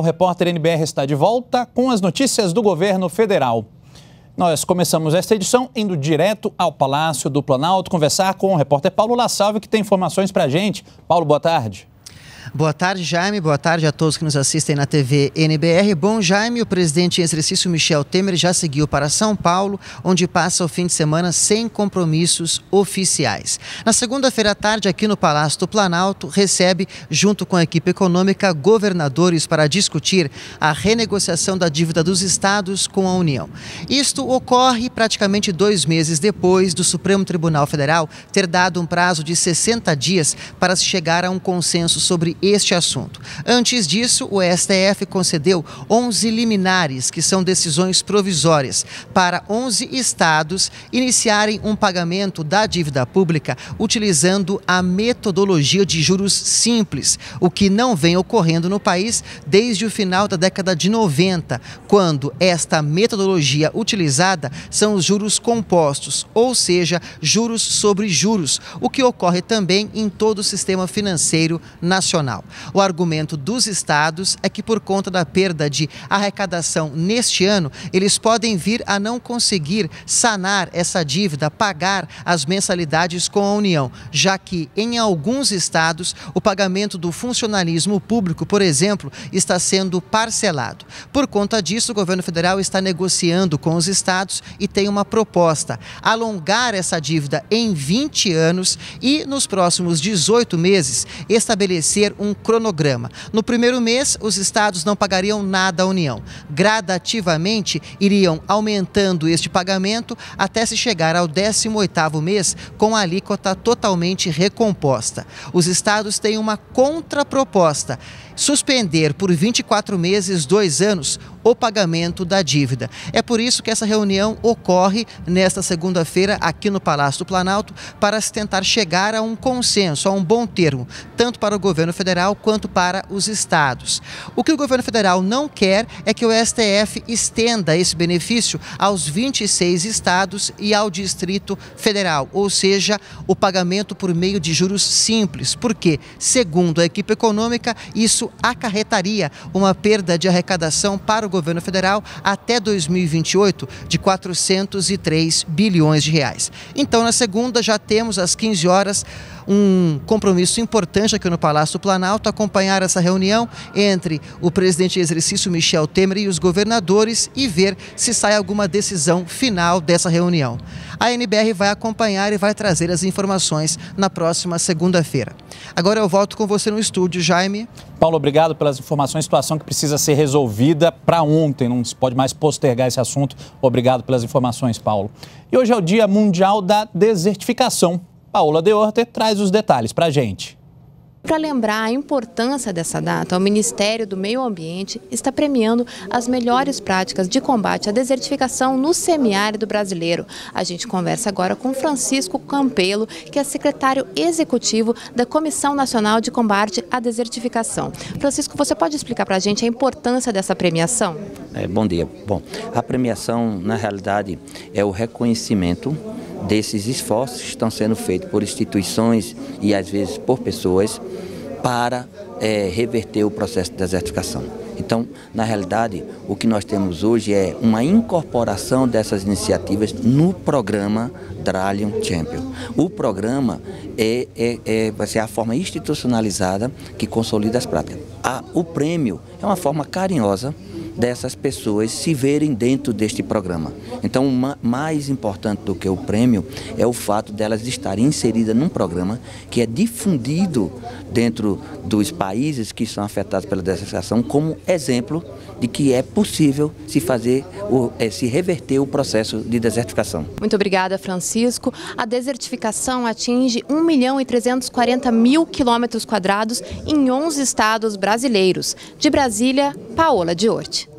o repórter NBR está de volta com as notícias do governo federal. Nós começamos esta edição indo direto ao Palácio do Planalto conversar com o repórter Paulo La Salve, que tem informações para a gente. Paulo, boa tarde. Boa tarde, Jaime. Boa tarde a todos que nos assistem na TV NBR. Bom, Jaime, o presidente em exercício Michel Temer já seguiu para São Paulo, onde passa o fim de semana sem compromissos oficiais. Na segunda-feira à tarde, aqui no Palácio do Planalto, recebe, junto com a equipe econômica, governadores para discutir a renegociação da dívida dos estados com a União. Isto ocorre praticamente dois meses depois do Supremo Tribunal Federal ter dado um prazo de 60 dias para se chegar a um consenso sobre este assunto. Antes disso, o STF concedeu 11 liminares, que são decisões provisórias, para 11 estados iniciarem um pagamento da dívida pública utilizando a metodologia de juros simples, o que não vem ocorrendo no país desde o final da década de 90, quando esta metodologia utilizada são os juros compostos, ou seja, juros sobre juros, o que ocorre também em todo o sistema financeiro nacional. Nacional. O argumento dos estados é que, por conta da perda de arrecadação neste ano, eles podem vir a não conseguir sanar essa dívida, pagar as mensalidades com a União, já que, em alguns estados, o pagamento do funcionalismo público, por exemplo, está sendo parcelado. Por conta disso, o governo federal está negociando com os estados e tem uma proposta: alongar essa dívida em 20 anos e, nos próximos 18 meses, estabelecer um cronograma. No primeiro mês, os estados não pagariam nada à União. Gradativamente, iriam aumentando este pagamento até se chegar ao 18º mês com a alíquota totalmente recomposta. Os estados têm uma contraproposta suspender por 24 meses, dois anos, o pagamento da dívida. É por isso que essa reunião ocorre nesta segunda-feira aqui no Palácio do Planalto para se tentar chegar a um consenso, a um bom termo, tanto para o governo federal quanto para os estados. O que o governo federal não quer é que o STF estenda esse benefício aos 26 estados e ao Distrito Federal, ou seja, o pagamento por meio de juros simples, porque, segundo a equipe econômica, isso acarretaria uma perda de arrecadação para o governo federal até 2028 de 403 bilhões de reais. Então, na segunda, já temos às 15 horas um compromisso importante aqui no Palácio do Planalto, acompanhar essa reunião entre o presidente em exercício Michel Temer e os governadores e ver se sai alguma decisão final dessa reunião. A NBR vai acompanhar e vai trazer as informações na próxima segunda-feira. Agora eu volto com você no estúdio, Jaime. Paulo, obrigado pelas informações. Situação que precisa ser resolvida para ontem, não se pode mais postergar esse assunto. Obrigado pelas informações, Paulo. E hoje é o Dia Mundial da Desertificação. Paola Deorter traz os detalhes para a gente. Para lembrar a importância dessa data, o Ministério do Meio Ambiente está premiando as melhores práticas de combate à desertificação no semiárido brasileiro. A gente conversa agora com Francisco Campelo, que é secretário executivo da Comissão Nacional de Combate à Desertificação. Francisco, você pode explicar para a gente a importância dessa premiação? É, bom dia. Bom, a premiação, na realidade, é o reconhecimento desses esforços que estão sendo feitos por instituições e às vezes por pessoas para é, reverter o processo de desertificação. Então, na realidade, o que nós temos hoje é uma incorporação dessas iniciativas no programa Dralion Champion. O programa é, é, é, vai ser a forma institucionalizada que consolida as práticas. A, o prêmio é uma forma carinhosa dessas pessoas se verem dentro deste programa. Então, mais importante do que o prêmio é o fato delas estarem inseridas num programa que é difundido dentro dos países que são afetados pela desertificação como exemplo de que é possível se fazer, o, é, se reverter o processo de desertificação. Muito obrigada, Francisco. A desertificação atinge 1 milhão e 340 mil quilômetros quadrados em 11 estados brasileiros. De Brasília, Paola Diorte.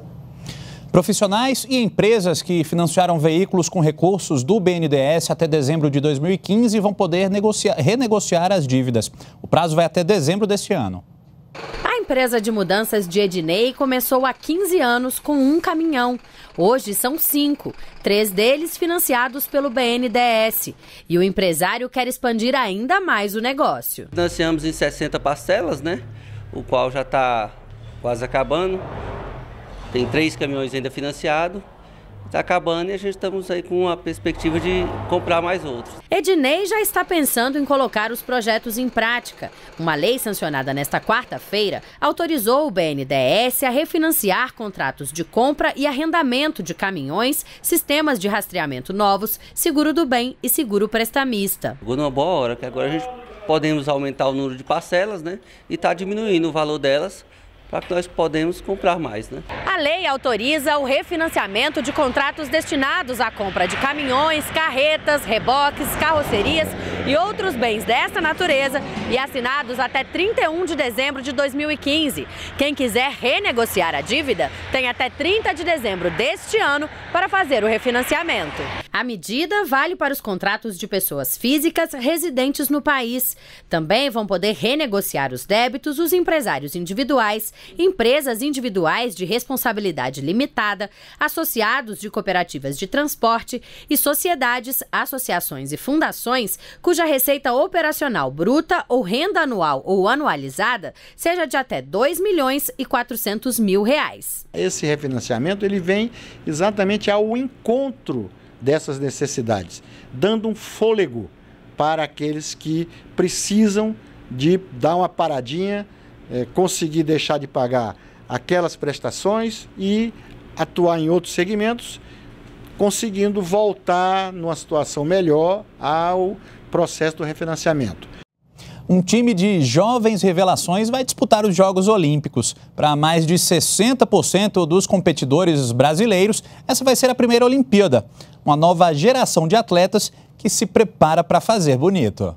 Profissionais e empresas que financiaram veículos com recursos do BNDES até dezembro de 2015 vão poder negociar, renegociar as dívidas. O prazo vai até dezembro deste ano. A empresa de mudanças de Ednei começou há 15 anos com um caminhão. Hoje são cinco, três deles financiados pelo BNDES. E o empresário quer expandir ainda mais o negócio. Financiamos em 60 parcelas, né? O qual já está quase acabando. Tem três caminhões ainda financiados está acabando e a gente estamos aí com a perspectiva de comprar mais outros. Ednei já está pensando em colocar os projetos em prática. Uma lei sancionada nesta quarta-feira autorizou o BNDES a refinanciar contratos de compra e arrendamento de caminhões, sistemas de rastreamento novos, seguro do bem e seguro prestamista. Chegou numa boa hora, que agora a gente podemos aumentar o número de parcelas né, e está diminuindo o valor delas para que nós podemos comprar mais. Né? A lei autoriza o refinanciamento de contratos destinados à compra de caminhões, carretas, reboques, carrocerias e outros bens desta natureza e assinados até 31 de dezembro de 2015. Quem quiser renegociar a dívida tem até 30 de dezembro deste ano para fazer o refinanciamento. A medida vale para os contratos de pessoas físicas residentes no país. Também vão poder renegociar os débitos os empresários individuais empresas individuais de responsabilidade limitada, associados de cooperativas de transporte e sociedades, associações e fundações cuja receita operacional bruta ou renda anual ou anualizada seja de até 2 milhões e 400 mil reais. Esse refinanciamento ele vem exatamente ao encontro dessas necessidades, dando um fôlego para aqueles que precisam de dar uma paradinha é, conseguir deixar de pagar aquelas prestações e atuar em outros segmentos, conseguindo voltar numa situação melhor ao processo do refinanciamento. Um time de jovens revelações vai disputar os Jogos Olímpicos. Para mais de 60% dos competidores brasileiros, essa vai ser a primeira Olimpíada. Uma nova geração de atletas que se prepara para fazer bonito.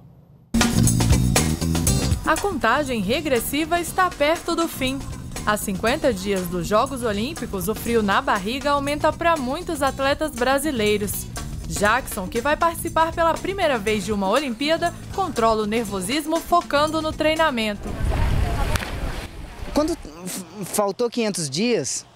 A contagem regressiva está perto do fim. Há 50 dias dos Jogos Olímpicos, o frio na barriga aumenta para muitos atletas brasileiros. Jackson, que vai participar pela primeira vez de uma Olimpíada, controla o nervosismo focando no treinamento. Quando faltou 500 dias,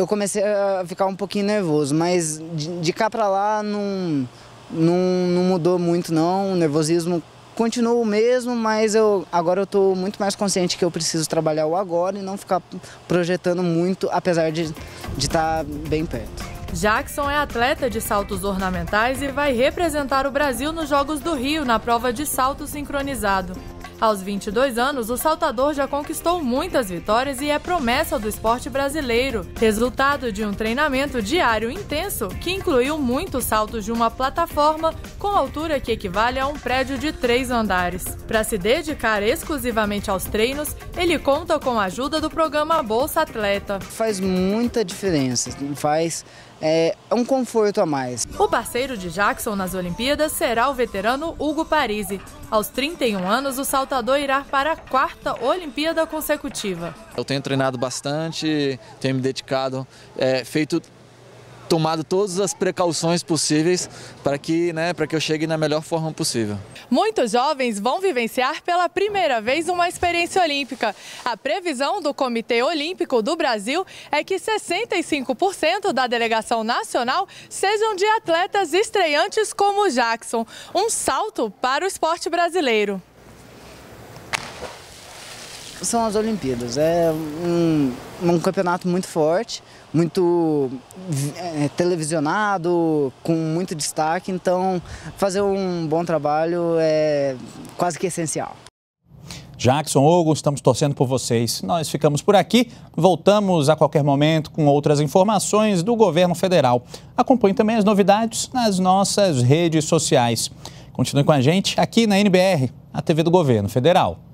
eu comecei a ficar um pouquinho nervoso, mas de, de cá para lá não, não, não mudou muito não, o nervosismo continua o mesmo, mas eu agora eu estou muito mais consciente que eu preciso trabalhar o agora e não ficar projetando muito, apesar de estar tá bem perto. Jackson é atleta de saltos ornamentais e vai representar o Brasil nos Jogos do Rio na prova de salto sincronizado. Aos 22 anos, o saltador já conquistou muitas vitórias e é promessa do esporte brasileiro, resultado de um treinamento diário intenso que incluiu muitos saltos de uma plataforma com altura que equivale a um prédio de três andares. Para se dedicar exclusivamente aos treinos, ele conta com a ajuda do programa Bolsa Atleta. Faz muita diferença, faz é um conforto a mais. O parceiro de Jackson nas Olimpíadas será o veterano Hugo Parisi. Aos 31 anos, o saltador irá para a quarta Olimpíada consecutiva. Eu tenho treinado bastante, tenho me dedicado, é, feito tomado todas as precauções possíveis para que, né, para que eu chegue na melhor forma possível. Muitos jovens vão vivenciar pela primeira vez uma experiência olímpica. A previsão do Comitê Olímpico do Brasil é que 65% da delegação nacional sejam de atletas estreantes como Jackson, um salto para o esporte brasileiro são as Olimpíadas. É um, um campeonato muito forte, muito é, televisionado, com muito destaque, então fazer um bom trabalho é quase que essencial. Jackson, Hugo, estamos torcendo por vocês. Nós ficamos por aqui. Voltamos a qualquer momento com outras informações do governo federal. Acompanhe também as novidades nas nossas redes sociais. Continue com a gente aqui na NBR, a TV do Governo Federal.